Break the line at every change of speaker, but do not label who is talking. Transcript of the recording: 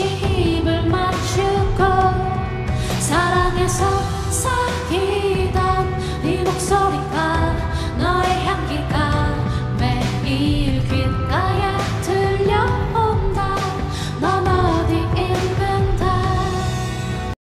없이 입을 맞추고 사랑해서 사귀던 네 목소리가 너의 향기가 매일 귓가